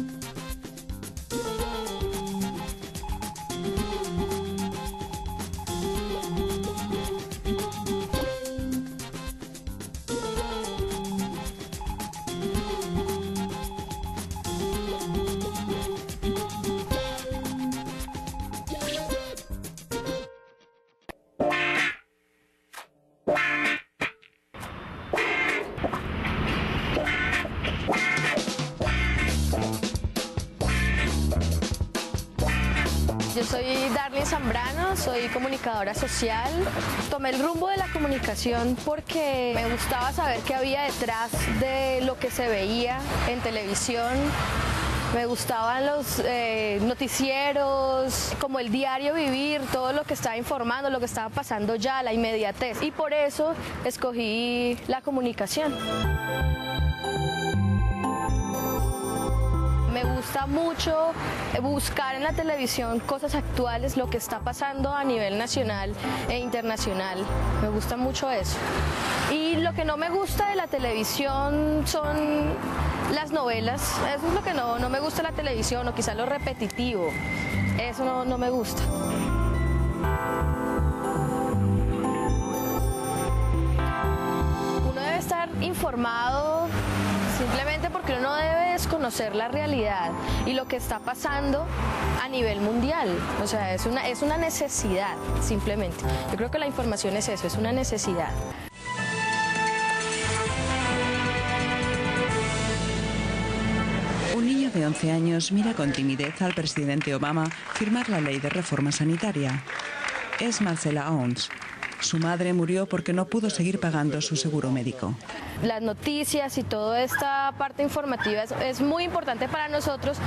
you Yo soy Darlene Zambrano, soy comunicadora social. Tomé el rumbo de la comunicación porque me gustaba saber qué había detrás de lo que se veía en televisión. Me gustaban los eh, noticieros, como el diario vivir, todo lo que estaba informando, lo que estaba pasando ya, la inmediatez. Y por eso escogí la comunicación. Me gusta mucho buscar en la televisión cosas actuales, lo que está pasando a nivel nacional e internacional. Me gusta mucho eso. Y lo que no me gusta de la televisión son las novelas. Eso es lo que no, no me gusta de la televisión, o quizá lo repetitivo. Eso no, no me gusta. Uno debe estar informado debe desconocer la realidad y lo que está pasando a nivel mundial. O sea, es una, es una necesidad, simplemente. Yo creo que la información es eso, es una necesidad. Un niño de 11 años mira con timidez al presidente Obama firmar la ley de reforma sanitaria. Es Marcela Owens. Su madre murió porque no pudo seguir pagando su seguro médico. Las noticias y toda esta parte informativa es, muy importante para nosotros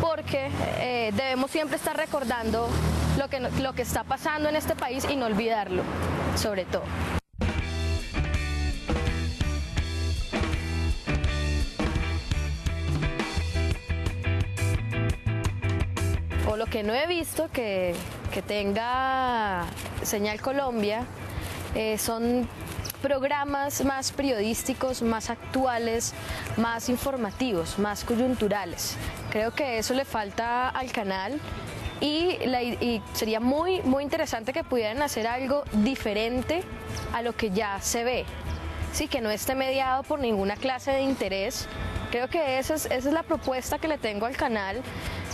porque eh, debemos siempre estar recordando lo que, lo que está pasando en este país y no olvidarlo, sobre todo. o lo que no he visto que, que tenga Señal Colombia eh, son programas más periodísticos, más actuales, más informativos, más coyunturales. Creo que eso le falta al canal y, y sería muy, muy interesante que pudieran hacer algo diferente a lo que ya se ve. Sí, que no esté mediado por ninguna clase de interés. Creo que esa es, esa es la propuesta que le tengo al canal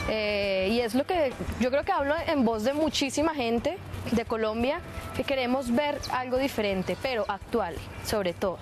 eh, y es lo que yo creo que hablo en voz de muchísima gente de Colombia que queremos ver algo diferente, pero actual sobre todo.